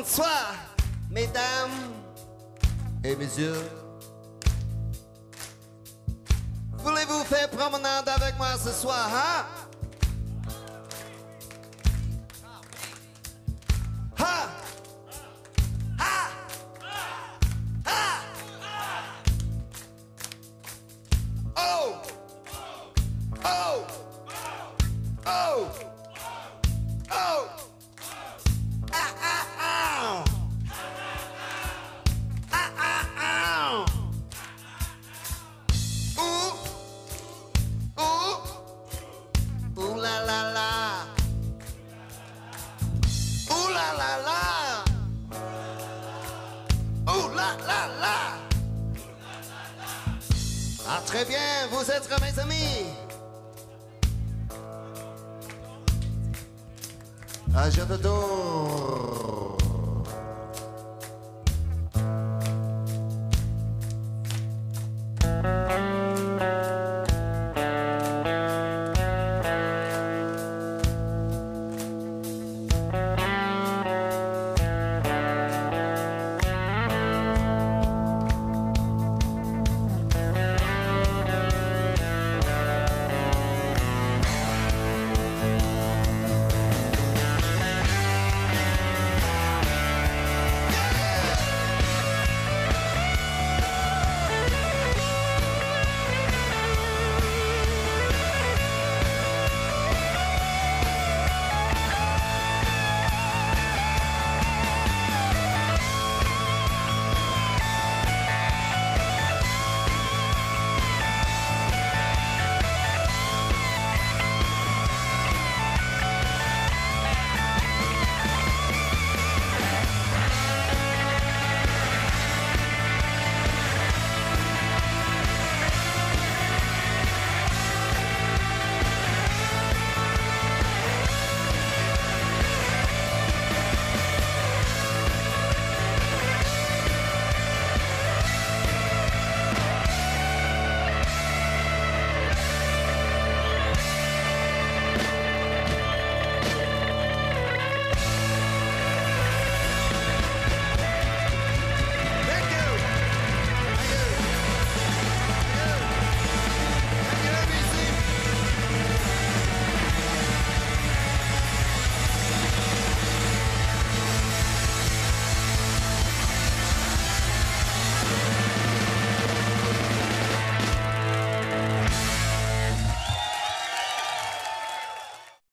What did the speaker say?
Bonsoir, mesdames et messieurs. Voulez-vous faire promenade avec moi ce soir, hein? La la! Ah très bien, vous êtes mes amis! Ah je t'adore!